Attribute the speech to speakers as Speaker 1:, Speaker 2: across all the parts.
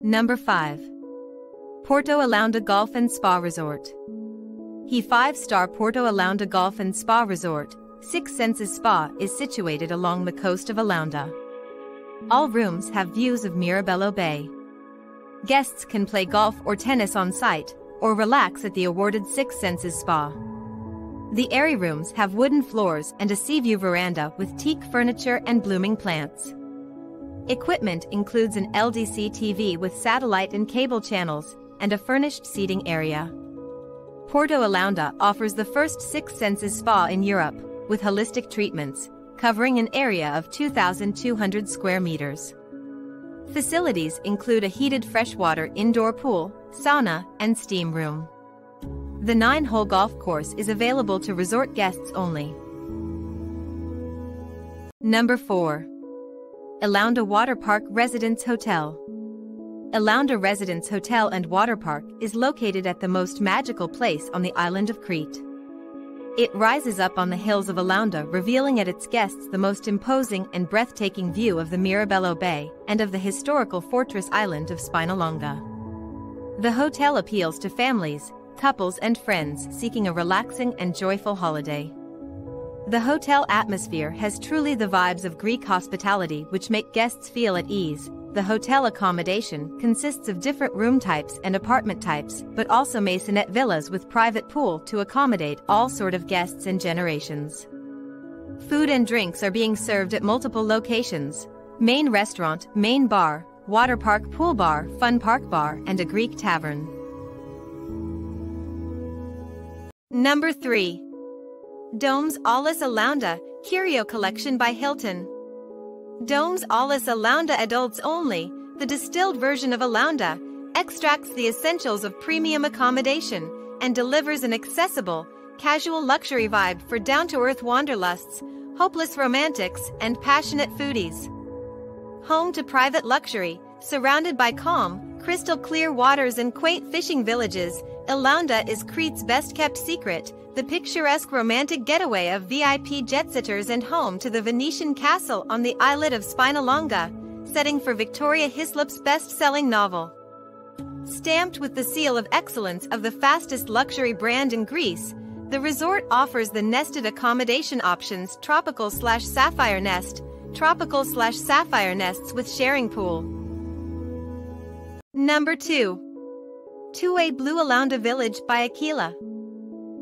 Speaker 1: Number 5. Porto Elounda Golf and Spa Resort. He 5-star Porto Elounda Golf and Spa Resort, Six Senses Spa is situated along the coast of Elounda. All rooms have views of Mirabello Bay. Guests can play golf or tennis on site, or relax at the awarded Six Senses Spa. The airy rooms have wooden floors and a sea view veranda with teak furniture and blooming plants. Equipment includes an LDC TV with satellite and cable channels, and a furnished seating area. Porto Elounda offers the first Six Senses spa in Europe, with holistic treatments, covering an area of 2,200 square meters. Facilities include a heated freshwater indoor pool, sauna, and steam room. The nine-hole golf course is available to resort guests only. Number 4. Elounda Water Park Residence Hotel. Elounda Residence Hotel and Water Park is located at the most magical place on the island of Crete. It rises up on the hills of Elounda revealing at its guests the most imposing and breathtaking view of the Mirabello Bay and of the historical fortress island of Spinalonga. The hotel appeals to families, couples and friends seeking a relaxing and joyful holiday. The hotel atmosphere has truly the vibes of Greek hospitality which make guests feel at ease, the hotel accommodation consists of different room types and apartment types, but also maisonette villas with private pool to accommodate all sort of guests and generations. Food and drinks are being served at multiple locations. Main restaurant, main bar, water park pool bar, fun park bar, and a Greek tavern. Number 3. Domes Aulus Elounda, Curio Collection by Hilton. Domes Aulus Elounda Adults Only, the distilled version of Elounda, extracts the essentials of premium accommodation and delivers an accessible, casual luxury vibe for down-to-earth wanderlusts, hopeless romantics, and passionate foodies. Home to private luxury, surrounded by calm, crystal-clear waters and quaint fishing villages, Elounda is Crete's best-kept secret, the picturesque romantic getaway of VIP jet-setters and home to the Venetian castle on the islet of Spinalonga, setting for Victoria Hislop's best-selling novel. Stamped with the seal of excellence of the fastest luxury brand in Greece, the resort offers the nested accommodation options tropical slash sapphire nest, tropical slash sapphire nests with sharing pool. Number 2. Tui Blue Elounda Village by Aquila.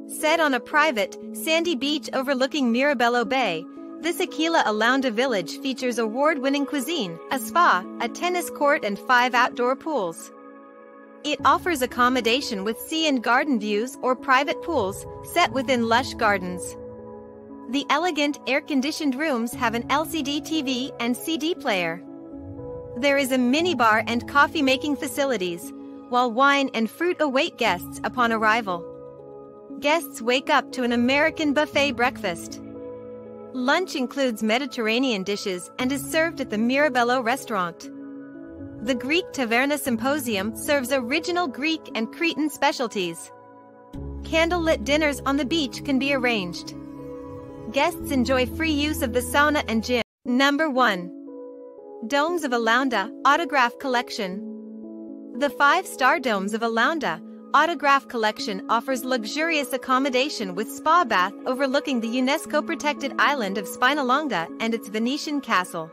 Speaker 1: Set on a private, sandy beach overlooking Mirabello Bay, this Aquila Elounda village features award-winning cuisine, a spa, a tennis court and five outdoor pools. It offers accommodation with sea and garden views or private pools, set within lush gardens. The elegant air-conditioned rooms have an LCD TV and CD player. There is a minibar and coffee-making facilities, while wine and fruit await guests upon arrival. Guests wake up to an American buffet breakfast. Lunch includes Mediterranean dishes and is served at the Mirabello restaurant. The Greek Taverna Symposium serves original Greek and Cretan specialties. Candlelit dinners on the beach can be arranged. Guests enjoy free use of the sauna and gym. Number 1. Domes of Elounda Autograph Collection The five-star domes of Elounda Autograph Collection offers luxurious accommodation with spa bath overlooking the UNESCO-protected island of Spinalonga and its Venetian castle.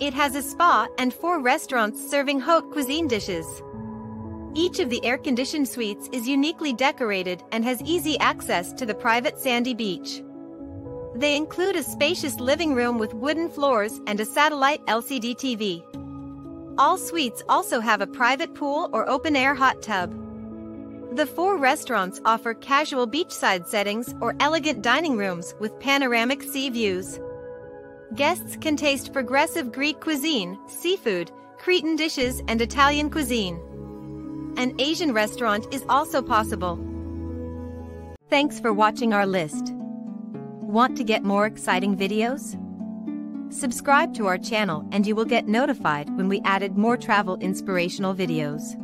Speaker 1: It has a spa and four restaurants serving haute cuisine dishes. Each of the air-conditioned suites is uniquely decorated and has easy access to the private sandy beach. They include a spacious living room with wooden floors and a satellite LCD TV. All suites also have a private pool or open-air hot tub. The four restaurants offer casual beachside settings or elegant dining rooms with panoramic sea views. Guests can taste progressive Greek cuisine, seafood, Cretan dishes, and Italian cuisine. An Asian restaurant is also possible. Thanks for watching our list. Want to get more exciting videos? Subscribe to our channel and you will get notified when we added more travel inspirational videos.